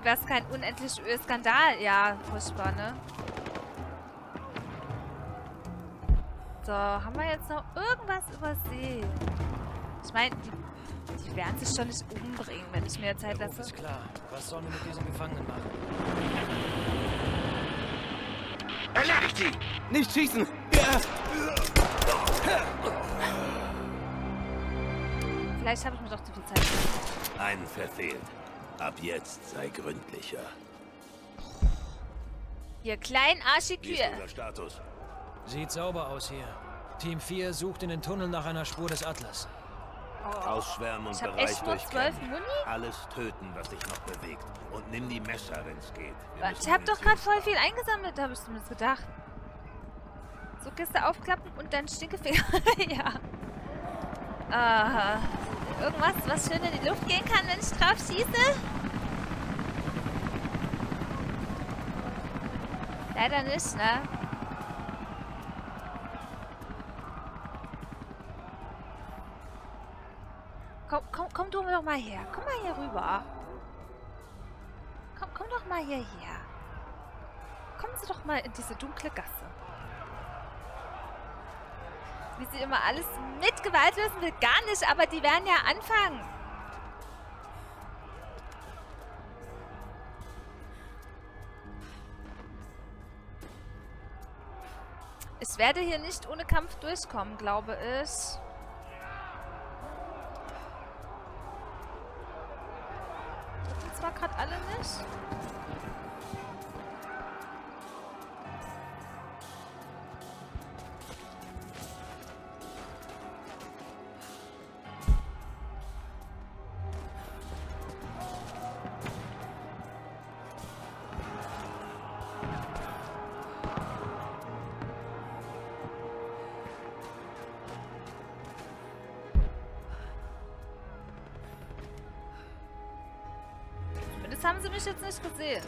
Wie war es kein unendlich Ölskandal? Ja, furchtbar, ne? So, haben wir jetzt noch irgendwas übersehen? Ich meine, die, die, werden sich schon nicht umbringen, wenn ich mir Zeit lasse. ist klar. Was sollen wir mit diesen Gefangenen machen? Erledigt sie! Nicht schießen! Ja. Vielleicht habe ich mir doch zu viel Zeit gemacht. Einen verfehlt. Ab jetzt sei gründlicher. Ihr kleinen Wie ist unser Status? Sieht sauber aus hier. Team 4 sucht in den Tunnel nach einer Spur des Atlas. Oh. Ausschwärmen und Bereich durchkämmen. Alles töten, was sich noch bewegt. Und nimm die Messer, wenn es geht. Wir ich habe doch gerade voll viel eingesammelt, habe ich zumindest gedacht. So Kiste aufklappen und dann Stinkefinger. ja. Aha. Irgendwas, was schön in die Luft gehen kann, wenn ich drauf schieße? Leider nicht, ne? Komm, komm, komm du doch mal her. Komm mal hier rüber. Komm, komm doch mal hierher. Kommen Sie doch mal in diese dunkle Gasse. Wie sie immer alles mit Gewalt lösen will, gar nicht, aber die werden ja anfangen. Werde hier nicht ohne Kampf durchkommen, glaube ich. Nicht gesehen.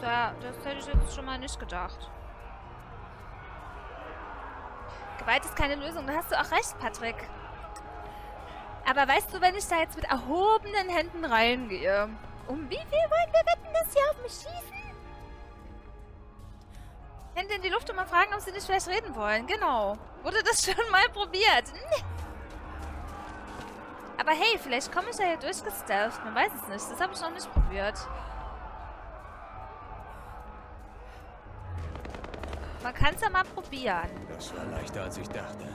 Ja, das hätte ich jetzt schon mal nicht gedacht. Gewalt ist keine Lösung. Da hast du auch recht, Patrick. Aber weißt du, wenn ich da jetzt mit erhobenen Händen reingehe, um wie viel wollen wir wetten, dass sie auf mich schießen? Hände in die Luft und mal fragen, ob sie nicht vielleicht reden wollen. Genau. Wurde das schon mal probiert? Aber hey, vielleicht komme ich ja hier durchgestealtht. Man weiß es nicht. Das habe ich noch nicht probiert. Man kann es ja mal probieren. Das war leichter, als ich dachte.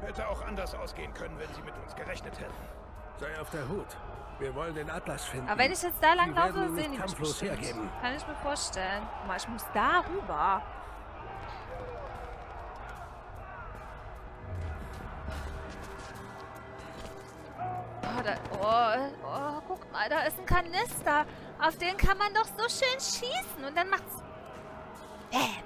Hätte auch anders ausgehen können, wenn sie mit uns gerechnet hätten. Sei auf der Hut. Wir wollen den Atlas finden. Aber wenn ich jetzt da lang laufe, sehen die mich bestimmt. Hergeben. Kann ich mir vorstellen. Guck mal, ich muss da rüber. Da ist ein Kanister. Auf den kann man doch so schön schießen. Und dann macht's... Bäm.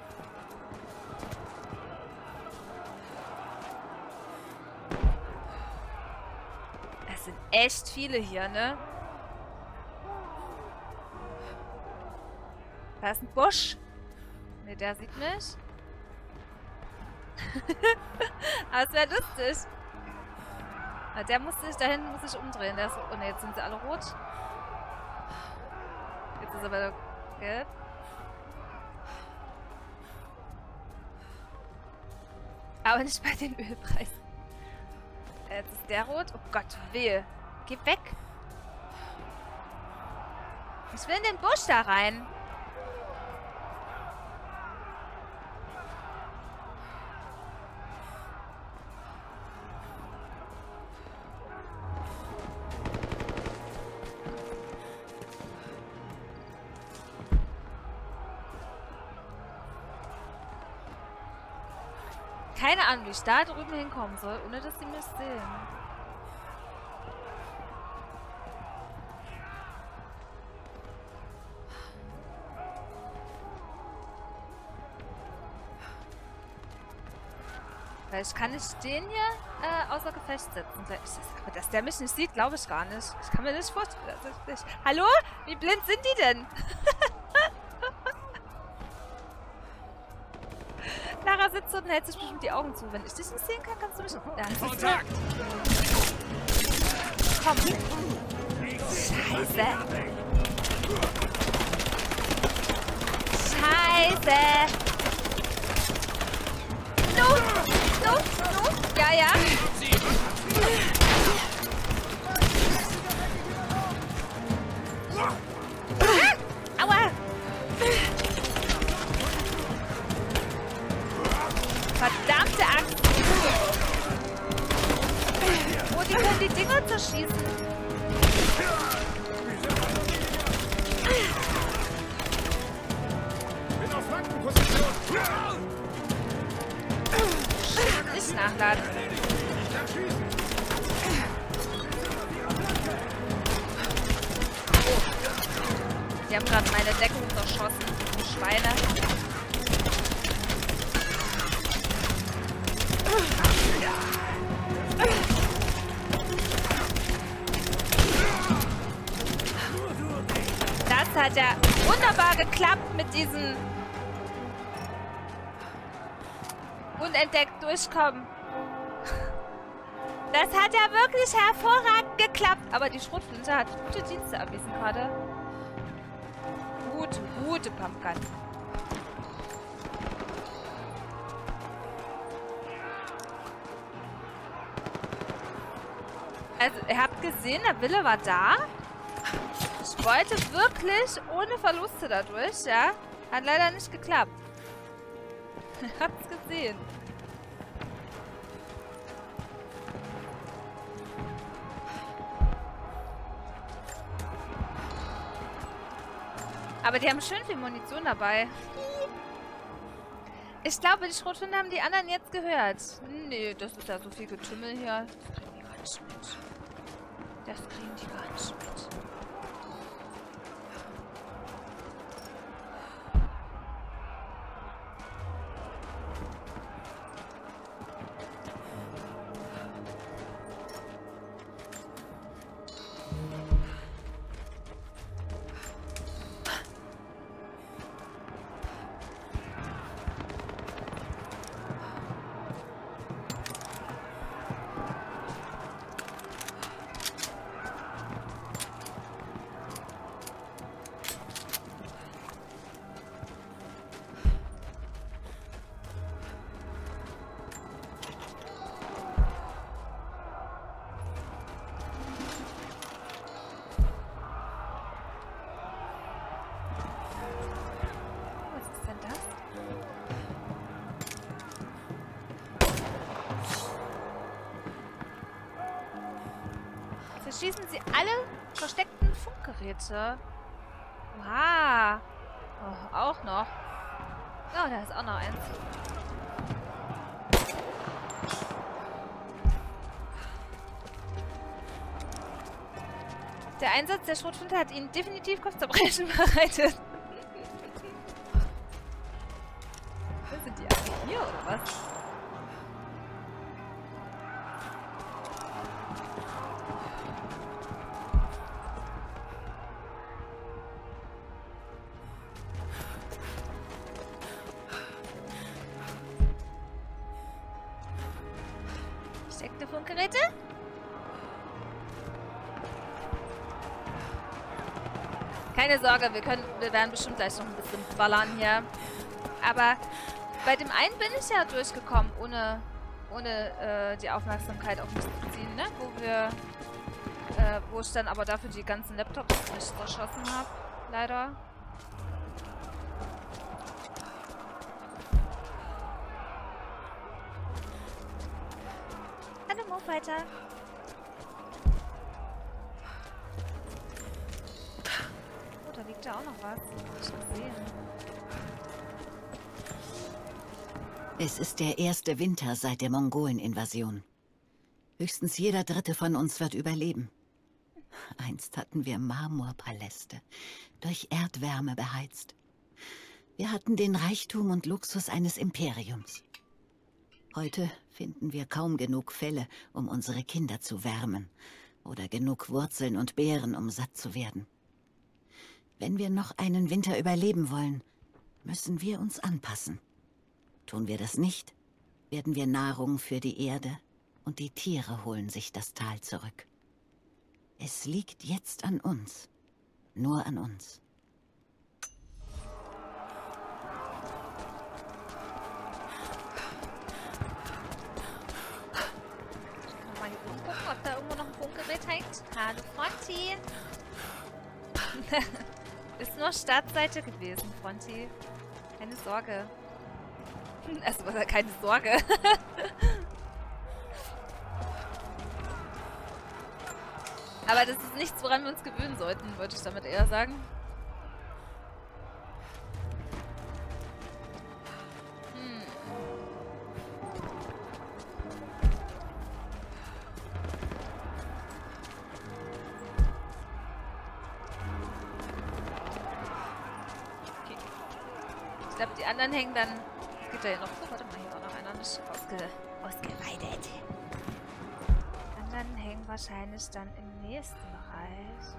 Es sind echt viele hier, ne? Da ist ein Busch. Ne, der sieht mich. Es wäre lustig. Der muss sich, da hinten muss sich umdrehen. Der ist, oh ne, jetzt sind sie alle rot. Jetzt ist aber gelb. Aber nicht bei den Ölpreisen. Jetzt ist der rot. Oh Gott, wehe. Geh weg. Ich will in den Busch da rein. Ahnung, wie ich da drüben hinkommen soll, ohne dass sie mich sehen. Weil ich kann nicht den hier äh, außer Gefecht setzen. Aber dass der mich nicht sieht, glaube ich gar nicht. Ich kann mir nicht vorstellen. Hallo? Wie blind sind die denn? sitzt und hält sich bestimmt die Augen zu. Wenn ich dich nicht sehen kann, kannst du mich... Ja, Kontakt! Komm. Scheiße. Scheiße. Nu, nu, nu. Ja, ja. Oh, die Dinger zerschießen. Bin auf Flankenposition. Nicht nachladen. Ich schießen. Die haben gerade meine Deckung zerschossen. Schweine. Hat ja wunderbar geklappt mit diesem unentdeckt durchkommen. Das hat ja wirklich hervorragend geklappt. Aber die Schrotflinte hat gute Dienste erwiesen gerade. Gute, gute Pumpgun. Also, ihr habt gesehen, der Wille war da. Wollte wirklich ohne Verluste dadurch, ja. Hat leider nicht geklappt. Habt's gesehen. Aber die haben schön viel Munition dabei. Ich glaube, die Schrotflinte haben die anderen jetzt gehört. Nee, das ist ja so viel Getümmel hier. Das kriegen die gar nicht mit. Das kriegen die gar nicht mit. Zerschießen Sie alle versteckten Funkgeräte. Oha. Oh, auch noch. Oh, da ist auch noch eins. Der Einsatz der Schrotflinte hat Ihnen definitiv Kopfzerbrechen bereitet. Funkgeräte? Keine Sorge, wir können, wir werden bestimmt gleich noch ein bisschen ballern hier. Aber bei dem einen bin ich ja durchgekommen, ohne, ohne äh, die Aufmerksamkeit auf mich zu ziehen, ne? Wo wir, äh, wo ich dann aber dafür die ganzen Laptops nicht zerschossen habe. Leider. Mofighter. Oh, da liegt ja auch noch was. Ich gesehen. Es ist der erste Winter seit der Mongolen-Invasion. Höchstens jeder Dritte von uns wird überleben. Einst hatten wir Marmorpaläste, durch Erdwärme beheizt. Wir hatten den Reichtum und Luxus eines Imperiums. Heute finden wir kaum genug Felle, um unsere Kinder zu wärmen, oder genug Wurzeln und Beeren, um satt zu werden. Wenn wir noch einen Winter überleben wollen, müssen wir uns anpassen. Tun wir das nicht, werden wir Nahrung für die Erde und die Tiere holen sich das Tal zurück. Es liegt jetzt an uns. Nur an uns. Hallo, Fronti. Ist nur Startseite gewesen, Fronti. Keine Sorge. Also, keine Sorge. Aber das ist nichts, woran wir uns gewöhnen sollten, würde ich damit eher sagen. Glaube, die anderen hängen dann... Es gibt ja hier noch... Oh, warte mal, hier war noch einer nicht ausge, ausgeweidet. Die anderen hängen wahrscheinlich dann im nächsten Bereich.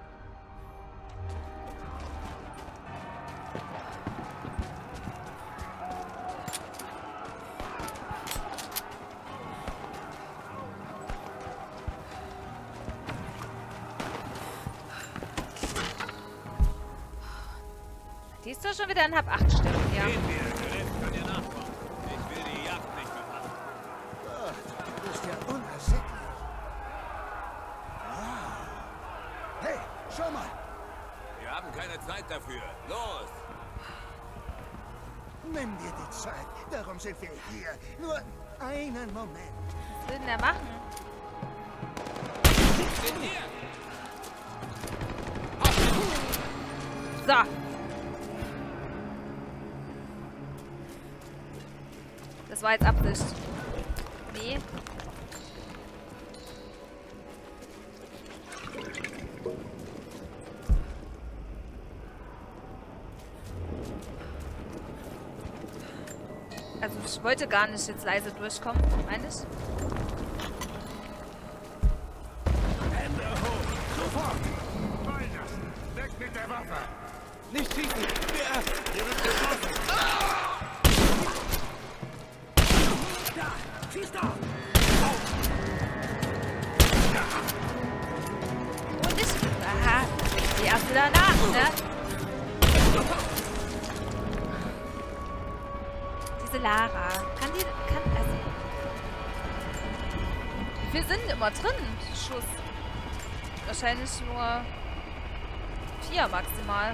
Die ist doch schon wieder in halb acht Stunden, ja. Gehen wir, der Rest kann dir nachkommen. Ich will die Jagd nicht verpassen. Du bist ja unersättlich. Wow. Hey, schau mal. Wir haben keine Zeit dafür. Los! Nimm dir die Zeit. Darum sind wir hier. Nur einen Moment. Was denn der machen? Wollte gar nicht jetzt leise durchkommen, meine ich. Hände hoch! Sofort! Fallen lassen! Weg mit der Waffe! Nicht schießen. Ja. Hier wird geschossen! Da. Schieß doch. Und ich... Aha. Die erste danach, ne? Lara. Kann die... Kann... Also... Viel sind immer drin? Schuss. Wahrscheinlich nur... Vier maximal?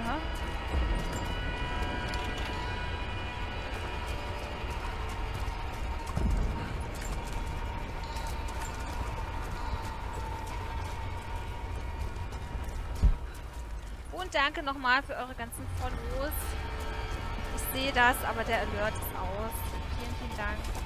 Und danke nochmal für eure ganzen Follows. Ich sehe das, aber der Alert ist aus. Vielen, vielen Dank.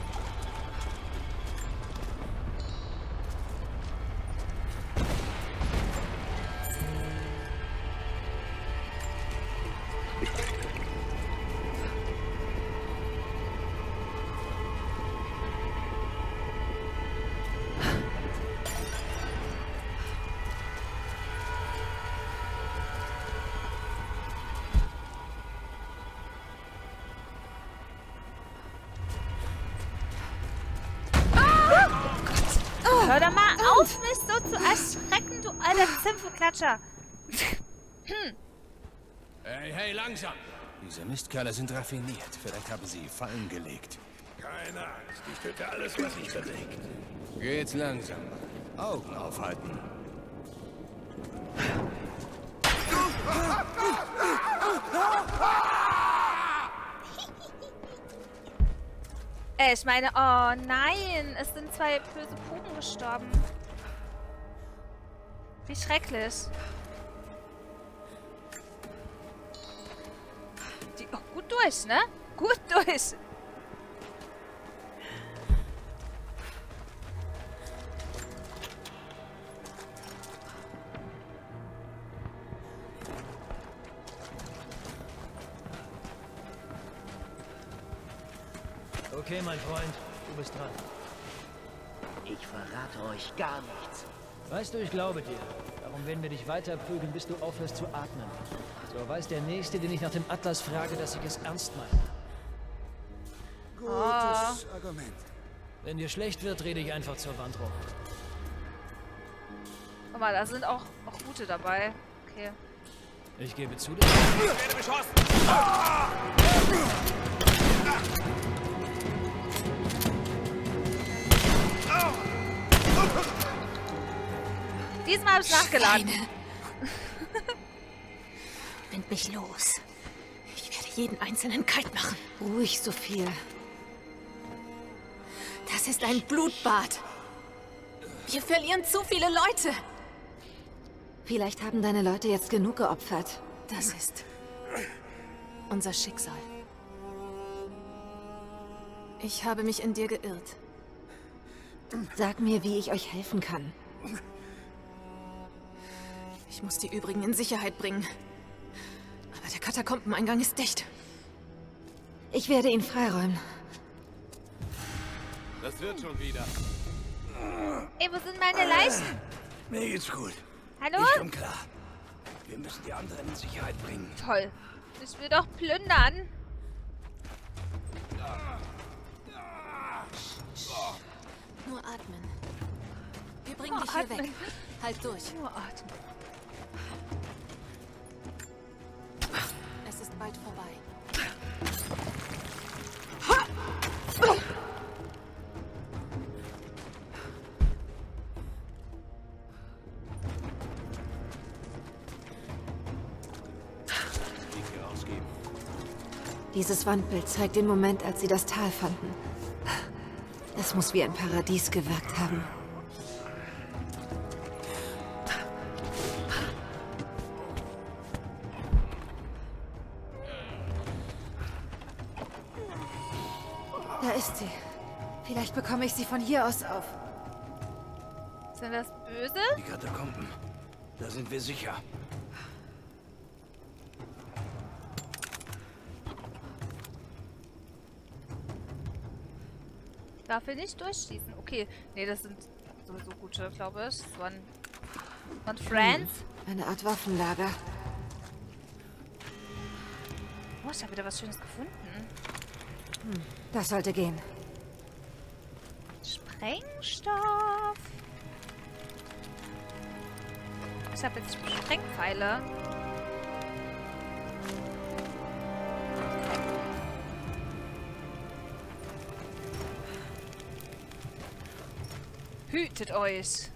Alter Zimpfelklatscher. Hey, hey, langsam! Diese Mistkerle sind raffiniert. Vielleicht haben sie Fallen gelegt. Keine Angst, ich töte alles, was sich bewegt. Geht's langsam. Augen aufhalten. Äh, ich meine, oh nein, es sind zwei böse Puben gestorben. Wie schrecklich. Die, oh, gut durch, ne? Gut durch. Okay, mein Freund, du bist dran. Ich verrate euch gar nichts. Weißt du, ich glaube dir. Darum werden wir dich weiter prügeln, bis du aufhörst zu atmen. So weiß der Nächste, den ich nach dem Atlas frage, dass ich es ernst meine. Gutes Argument. Wenn dir schlecht wird, rede ich einfach zur Wand rum. Guck mal, da sind auch, auch gute dabei. Okay. Ich gebe zu, dass Diesmal habe ich nachgeladen. Bind mich los. Ich werde jeden einzelnen kalt machen. Ruhig, Sophia. Das ist ein Blutbad. Wir verlieren zu viele Leute. Vielleicht haben deine Leute jetzt genug geopfert. Das ist unser Schicksal. Ich habe mich in dir geirrt. Sag mir, wie ich euch helfen kann. Ich muss die übrigen in Sicherheit bringen. Aber der Katakombeneingang ist dicht. Ich werde ihn freiräumen. Das wird schon wieder. Ey, wo sind meine Leichen? Mir geht's gut. Hallo? Ich komm klar. Wir müssen die anderen in Sicherheit bringen. Toll. Ich will doch plündern. Nur atmen. Wir bringen Nur dich hier atmen. weg. Halt durch. Nur atmen. Dieses Wandbild zeigt den Moment, als sie das Tal fanden. Es muss wie ein Paradies gewirkt haben. Da ist sie. Vielleicht bekomme ich sie von hier aus auf. Sind das böse? Die Katakomben. Da sind wir sicher. Darf er nicht durchschießen? Okay. Nee, das sind sowieso gute, glaube ich. Das waren, waren Friends. Eine Art Waffenlager. Oh, ich habe wieder was Schönes gefunden. Das sollte gehen. Sprengstoff. Ich habe jetzt Sprengpfeile. Hütet euch.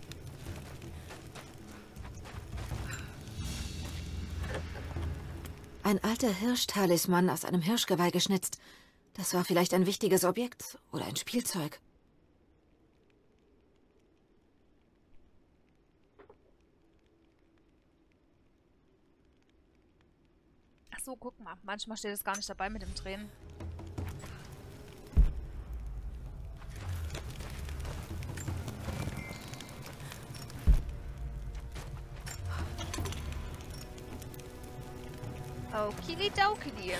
Ein alter Hirschtalisman aus einem Hirschgeweih geschnitzt. Das war vielleicht ein wichtiges Objekt oder ein Spielzeug. Ach so, guck mal. Manchmal steht es gar nicht dabei mit dem Drehen. Okili-dokili.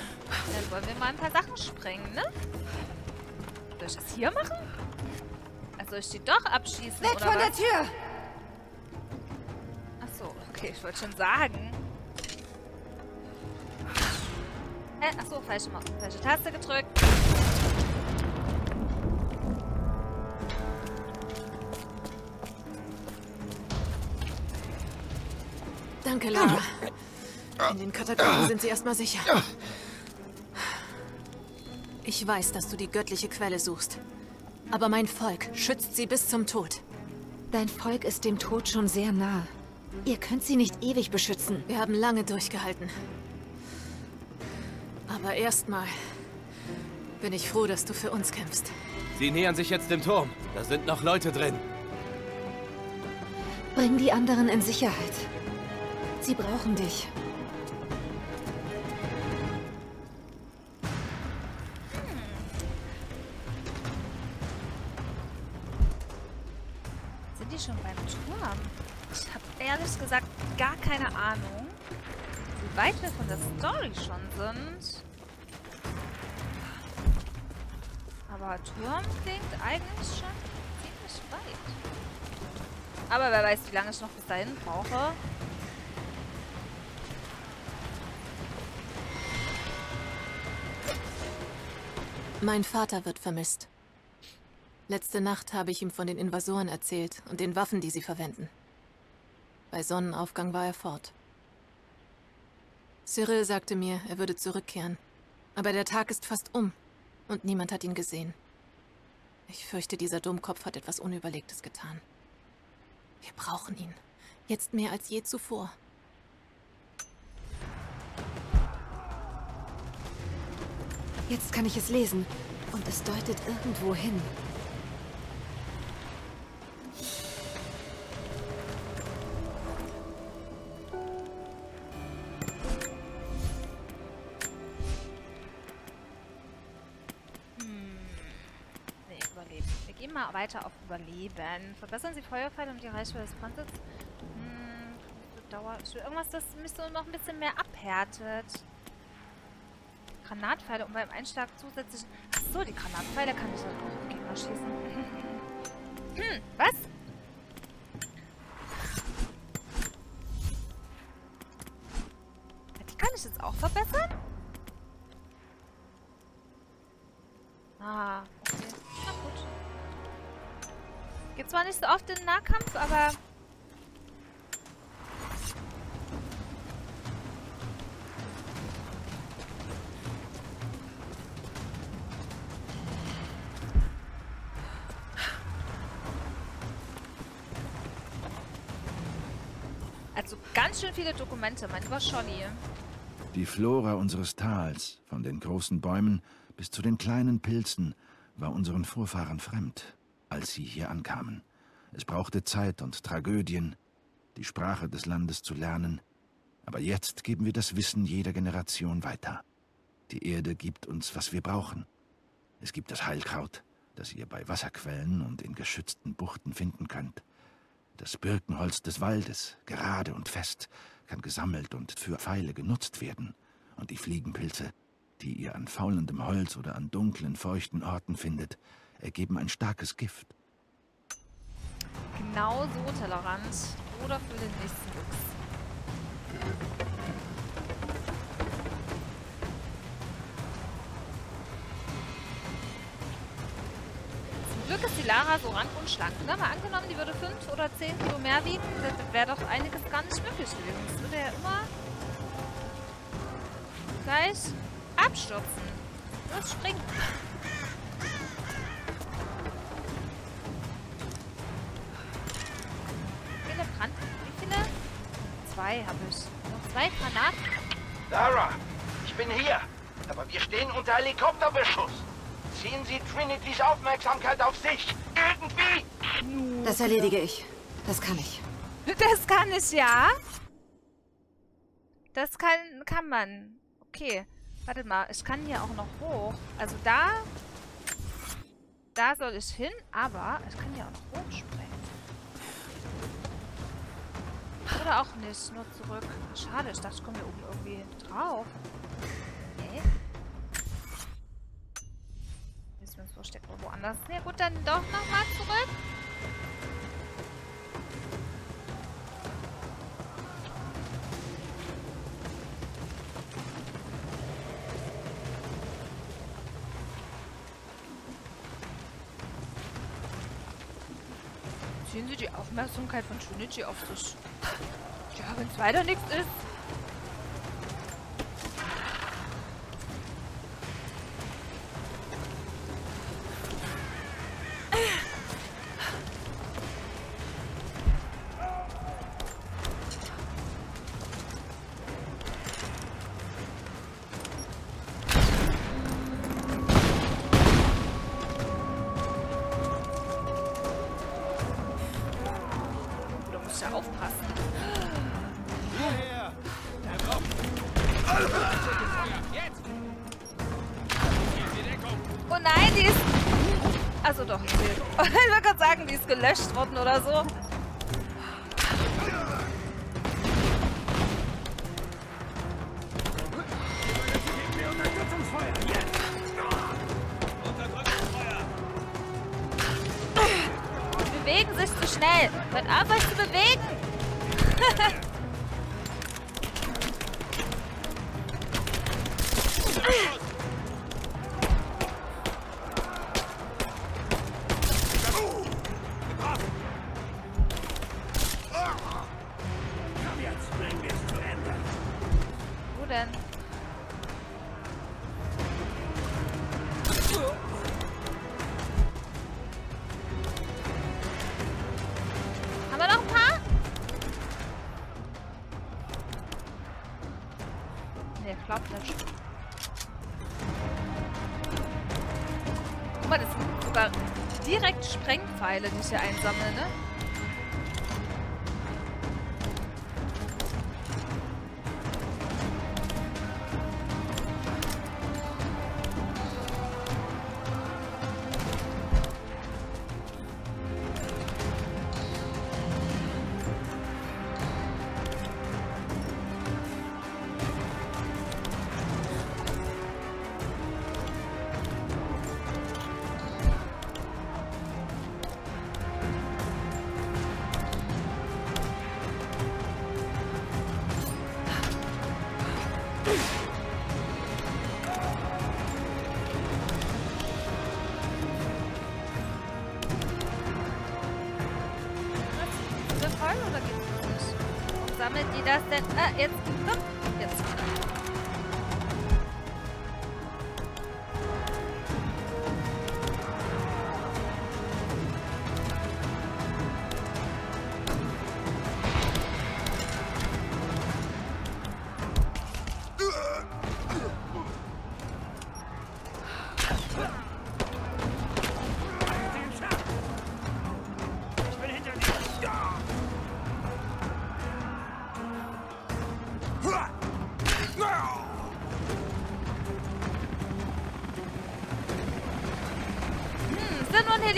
Dann wollen wir mal ein paar Sachen sprengen, ne? Soll ich das hier machen? Also soll ich die doch abschießen, Weg oder von was? der Tür! Ach so, okay, ich wollte schon sagen. Äh, ach so, falsche, falsche Taste gedrückt. Danke, Lara. In den Katakomben sind sie erstmal sicher. Ich weiß, dass du die göttliche Quelle suchst. Aber mein Volk schützt sie bis zum Tod. Dein Volk ist dem Tod schon sehr nah. Ihr könnt sie nicht ewig beschützen. Wir haben lange durchgehalten. Aber erstmal bin ich froh, dass du für uns kämpfst. Sie nähern sich jetzt dem Turm. Da sind noch Leute drin. Bring die anderen in Sicherheit. Sie brauchen dich. Weit wir von der Story schon sind. Aber Turm klingt eigentlich schon ziemlich weit. Aber wer weiß, wie lange ich noch bis dahin brauche. Mein Vater wird vermisst. Letzte Nacht habe ich ihm von den Invasoren erzählt und den Waffen, die sie verwenden. Bei Sonnenaufgang war er fort. Cyril sagte mir, er würde zurückkehren. Aber der Tag ist fast um und niemand hat ihn gesehen. Ich fürchte, dieser Dummkopf hat etwas Unüberlegtes getan. Wir brauchen ihn. Jetzt mehr als je zuvor. Jetzt kann ich es lesen. Und es deutet irgendwo hin. Weiter auf Überleben. Verbessern Sie Feuerpfeile und die Reichweite des Panzers. Hm, Dauer. Irgendwas, das mich so noch ein bisschen mehr abhärtet. Granatpfeile und beim Einschlag zusätzlich. Achso, die Granatpfeile kann ich dann auch auf Gegner schießen. hm, was? Nahkampf, aber... Also ganz schön viele Dokumente, mein lieber Scholli. Die Flora unseres Tals, von den großen Bäumen bis zu den kleinen Pilzen, war unseren Vorfahren fremd, als sie hier ankamen. Es brauchte Zeit und Tragödien, die Sprache des Landes zu lernen. Aber jetzt geben wir das Wissen jeder Generation weiter. Die Erde gibt uns, was wir brauchen. Es gibt das Heilkraut, das ihr bei Wasserquellen und in geschützten Buchten finden könnt. Das Birkenholz des Waldes, gerade und fest, kann gesammelt und für Pfeile genutzt werden. Und die Fliegenpilze, die ihr an faulendem Holz oder an dunklen, feuchten Orten findet, ergeben ein starkes Gift. Genau so tolerant. Oder für den nächsten. Zum Glück ist die Lara so rank und schlank. Ne? Mal angenommen, die würde 5 oder 10 Kilo mehr wiegen, das wäre doch einiges gar nicht möglich gewesen. Das würde ja immer gleich abstürzen. Los, springen. Zwei habe ich. Noch zwei Granaten. Lara, ich bin hier. Aber wir stehen unter Helikopterbeschuss. Ziehen Sie Trinitys Aufmerksamkeit auf sich. Irgendwie. Das erledige ich. Das kann ich. Das kann ich, ja. Das kann, kann man. Okay. Warte mal, ich kann hier auch noch hoch. Also da... Da soll ich hin, aber ich kann hier auch noch hochspringen. Oder auch nicht, nur zurück. Schade, ich dachte, ich komme hier oben irgendwie drauf. Nee. Jetzt müssen wir stecken irgendwo anders. Ja gut, dann doch nochmal zurück. Aufmerksamkeit von Trinity auf sich. Ja, wenn es weiter nichts ist. Gelöscht worden oder so. Sprengpfeile, die ich hier einsammle, ne?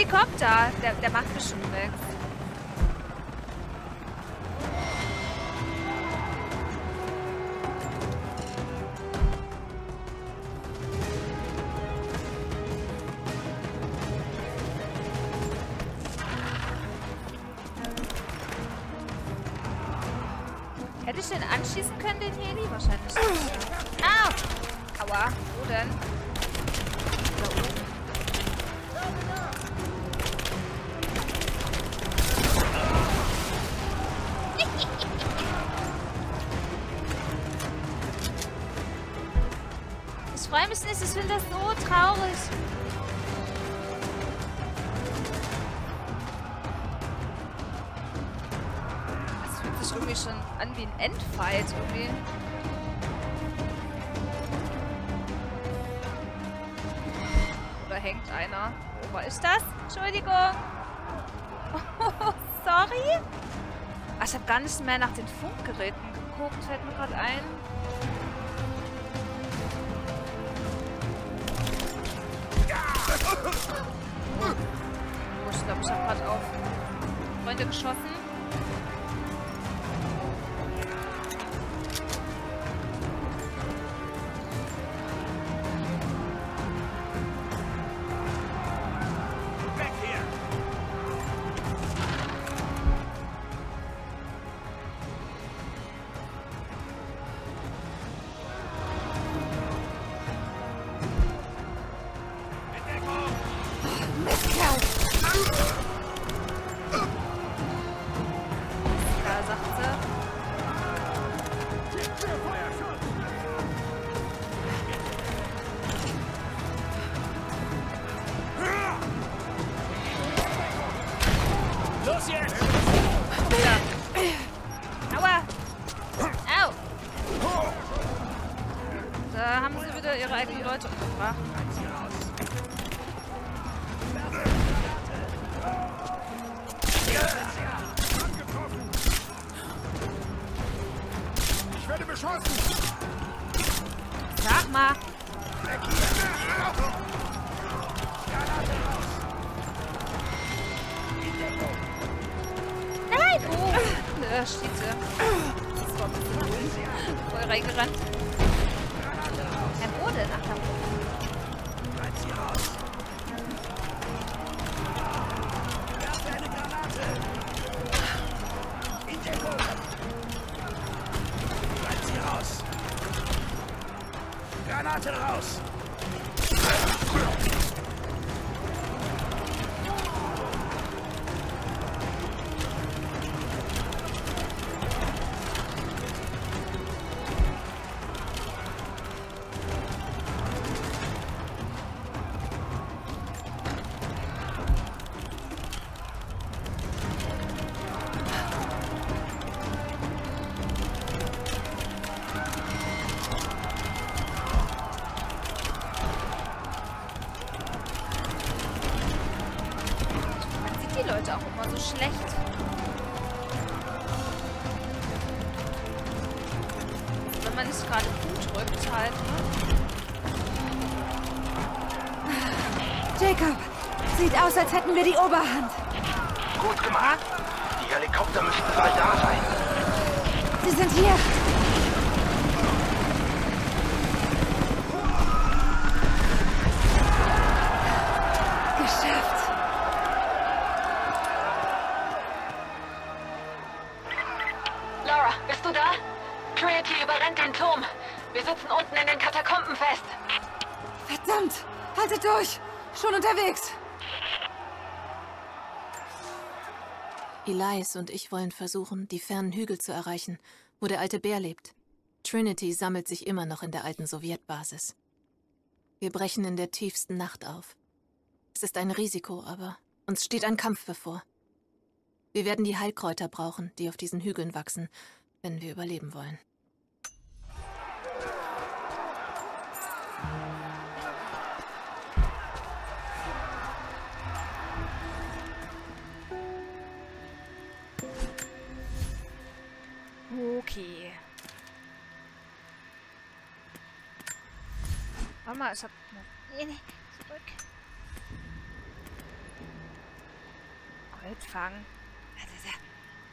Helikopter? Der, der macht bestimmt nichts. Nicht, ich finde das so traurig. Es fühlt sich irgendwie schon an wie ein Endfight irgendwie. Oder hängt einer? War ist das? Entschuldigung. Oh, sorry. Ach, ich habe gar nicht mehr nach den Funkgeräten geguckt. Fällt mir gerade ein. Oh, ich glaube, ich habe gerade auf Freunde geschossen. Als hätten wir die Oberhand. Gut gemacht. Die Helikopter müssen bald da sein. Sie sind hier. Elias und ich wollen versuchen, die fernen Hügel zu erreichen, wo der alte Bär lebt. Trinity sammelt sich immer noch in der alten Sowjetbasis. Wir brechen in der tiefsten Nacht auf. Es ist ein Risiko, aber uns steht ein Kampf bevor. Wir werden die Heilkräuter brauchen, die auf diesen Hügeln wachsen, wenn wir überleben wollen. Okay. Warte mal, ich hab... Nee, nee, zurück. Goldfang. Der,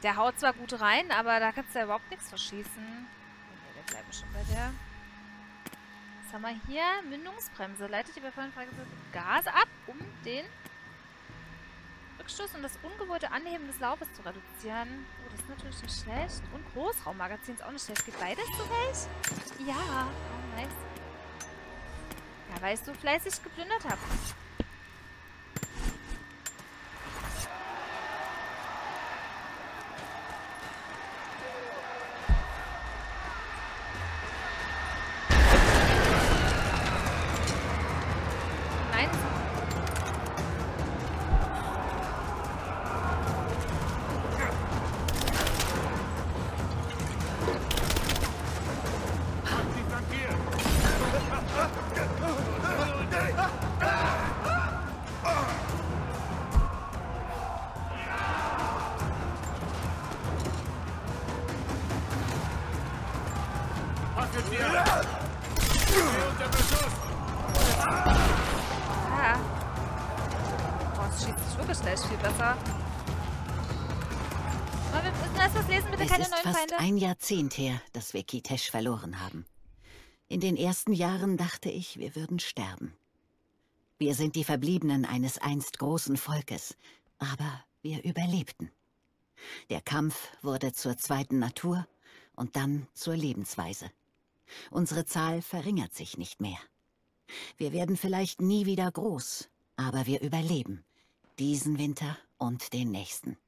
der haut zwar gut rein, aber da kannst du ja überhaupt nichts verschießen. Nee, wir bleiben schon bei der. Was haben wir hier? Mündungsbremse. Leitet die bei vollen freigesetzten Gase ab, um den Rückstoß und das ungewollte Anheben des Laufes zu reduzieren. Oh, das ist natürlich nicht schlecht. Und Großraummagazin ist auch nicht schlecht. Geht beides recht? Ja, oh, nice. Ja, weil ich so fleißig geplündert habe. Ein Jahrzehnt her, dass wir Kitesh verloren haben. In den ersten Jahren dachte ich, wir würden sterben. Wir sind die Verbliebenen eines einst großen Volkes, aber wir überlebten. Der Kampf wurde zur zweiten Natur und dann zur Lebensweise. Unsere Zahl verringert sich nicht mehr. Wir werden vielleicht nie wieder groß, aber wir überleben. Diesen Winter und den nächsten.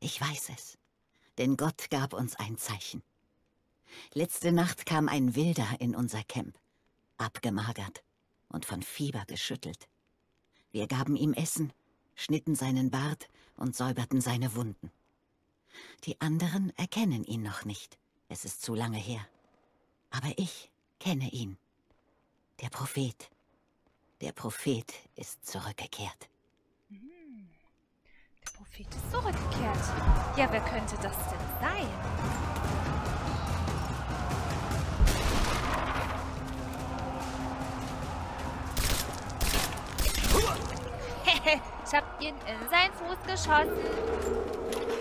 Ich weiß es, denn Gott gab uns ein Zeichen. Letzte Nacht kam ein Wilder in unser Camp, abgemagert und von Fieber geschüttelt. Wir gaben ihm Essen, schnitten seinen Bart und säuberten seine Wunden. Die anderen erkennen ihn noch nicht. Es ist zu lange her. Aber ich kenne ihn. Der Prophet. Der Prophet ist zurückgekehrt. Prophet ist zurückgekehrt. Ja, wer könnte das denn sein? ich hab ihn in seinen Fuß geschossen.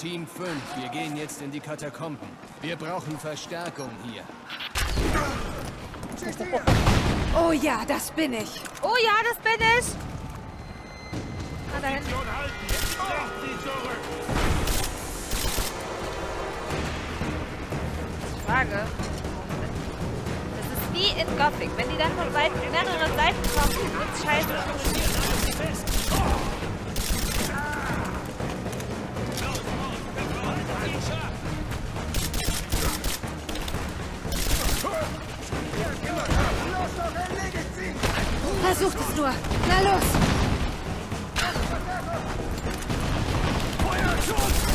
Team 5. Wir gehen jetzt in die Katakomben. Wir brauchen Verstärkung hier. Oh ja, das bin ich. Oh ja, das bin ich. Ah, da hinten. Schon halten! Jetzt braucht sie zurück! Frage. Das ist wie in Gothic. Wenn die dann von weit mehrere Seiten kommen, wird's scheiße. Versucht es nur. Na los! Wo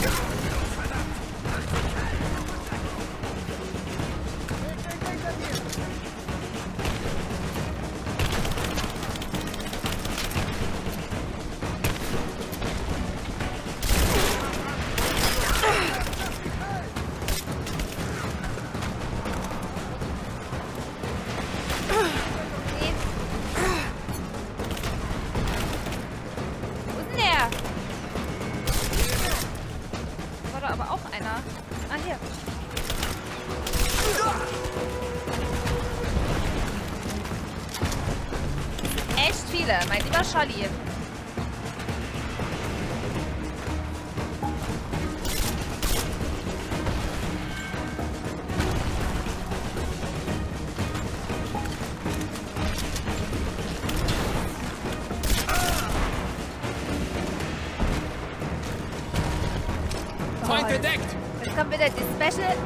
Feind gedeckt! Jetzt kommt wieder die Special,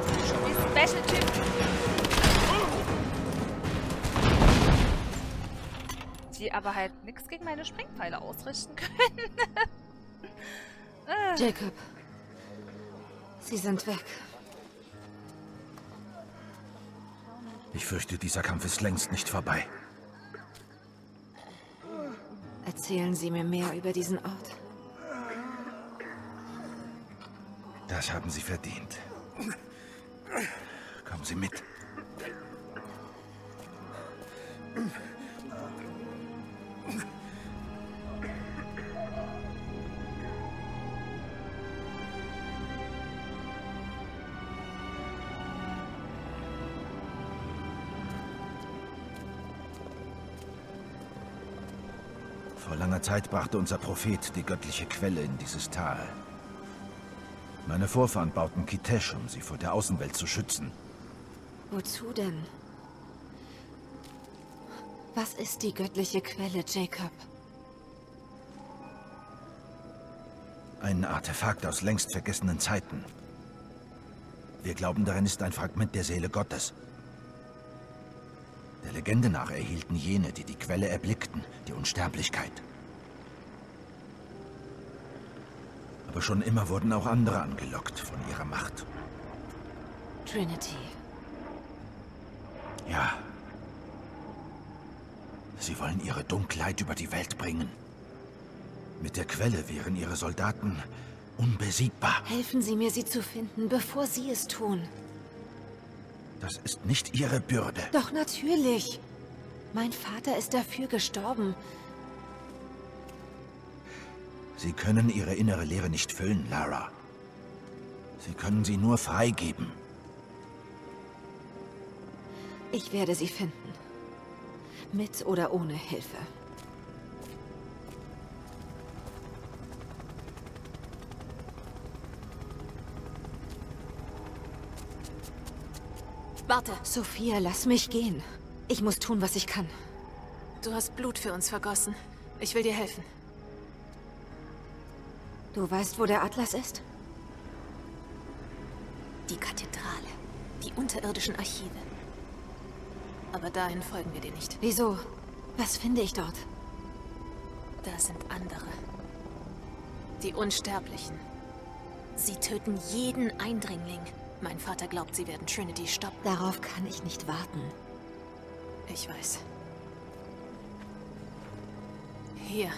die Special-Typ. Die aber halt nichts gegen meine Springpfeile ausrichten können. Äh. Jacob. Sie sind weg. Ich fürchte, dieser Kampf ist längst nicht vorbei. Erzählen Sie mir mehr über diesen Ort. Das haben Sie verdient. Kommen Sie mit. Vor langer Zeit brachte unser Prophet die göttliche Quelle in dieses Tal. Meine Vorfahren bauten Kitesh, um sie vor der Außenwelt zu schützen. Wozu denn? Was ist die göttliche Quelle, Jacob? Ein Artefakt aus längst vergessenen Zeiten. Wir glauben, darin ist ein Fragment der Seele Gottes. Der Legende nach erhielten jene, die die Quelle erblickten, die Unsterblichkeit. Aber schon immer wurden auch andere angelockt von ihrer Macht. Trinity. Ja. Sie wollen ihre Dunkelheit über die Welt bringen. Mit der Quelle wären ihre Soldaten unbesiegbar. Helfen Sie mir, sie zu finden, bevor Sie es tun. Das ist nicht ihre Bürde. Doch natürlich. Mein Vater ist dafür gestorben. Sie können ihre innere Leere nicht füllen, Lara. Sie können sie nur freigeben. Ich werde sie finden. Mit oder ohne Hilfe. Warte, Sophia, lass mich gehen. Ich muss tun, was ich kann. du hast Blut für uns vergossen. Ich will dir helfen. Du weißt, wo der Atlas ist? Die Kathedrale. Die unterirdischen Archive. Aber dahin folgen wir dir nicht. Wieso? Was finde ich dort? Da sind andere. Die Unsterblichen. Sie töten jeden Eindringling. Mein Vater glaubt, sie werden Trinity stoppen. Darauf kann ich nicht warten. Ich weiß. Hier.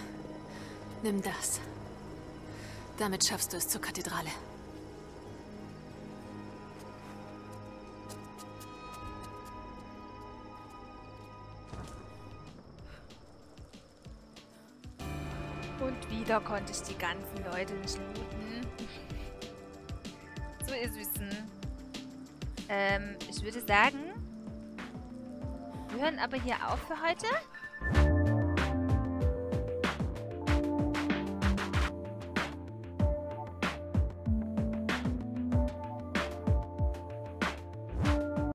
Nimm das. Damit schaffst du es zur Kathedrale. Und wieder konnte ich die ganzen Leute nicht looten. So, ihr Süßen. Ähm, ich würde sagen, wir hören aber hier auf für heute.